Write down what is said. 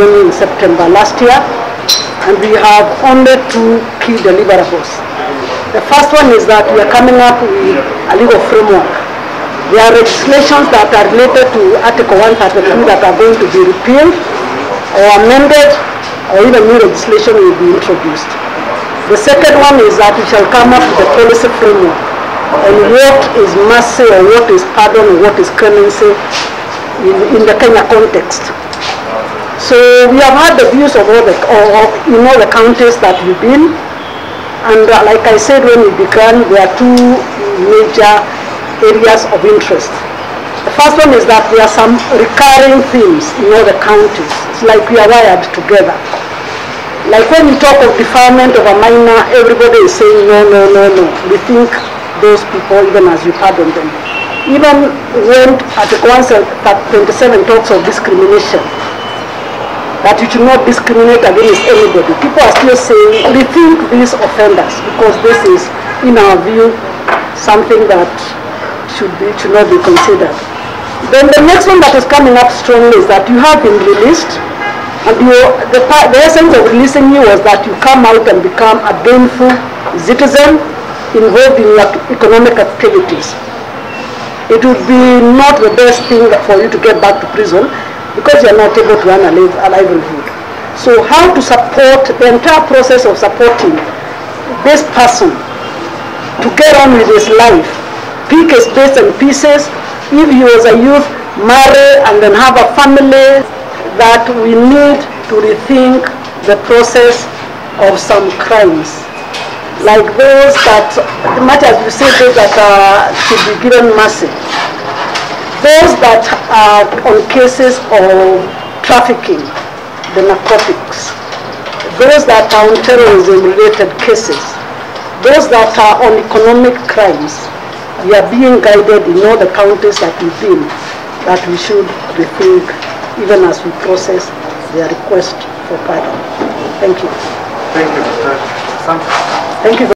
in September last year, and we have only two key deliverables. The first one is that we are coming up with a legal framework. There are legislations that are related to Article 133 that are going to be repealed or amended, or even new legislation will be introduced. The second one is that we shall come up with a policy framework on what is mercy or what is pardon or what is clemency in, in the Kenya context. So we have had the views of all the, of, in all the counties that we've been, and uh, like I said when we began, there are two major areas of interest. The first one is that there are some recurring themes in all the counties. It's like we are wired together. Like when you talk of defilement of a minor, everybody is saying no, no, no, no. We think those people even as you pardon them. Even when Article 127 talks of discrimination, that you should not discriminate against anybody. People are still saying, rethink these offenders because this is, in our view, something that should be should not be considered. Then the next one that is coming up strongly is that you have been released, and you, the, the essence of releasing you was that you come out and become a gainful citizen involved in your economic activities. It would be not the best thing for you to get back to prison because you are not able to earn a, live, a livelihood. So how to support the entire process of supporting this person to get on with his life, pick his bits and pieces, if he was a youth, marry and then have a family, that we need to rethink the process of some crimes. Like those that, much as you say those that uh, should be given mercy, those that are on cases of trafficking, the narcotics, those that are on terrorism-related cases, those that are on economic crimes, we are being guided in all the counties that we've been that we should rethink even as we process their request for pardon. Thank you. Thank you, Mr. Thank you.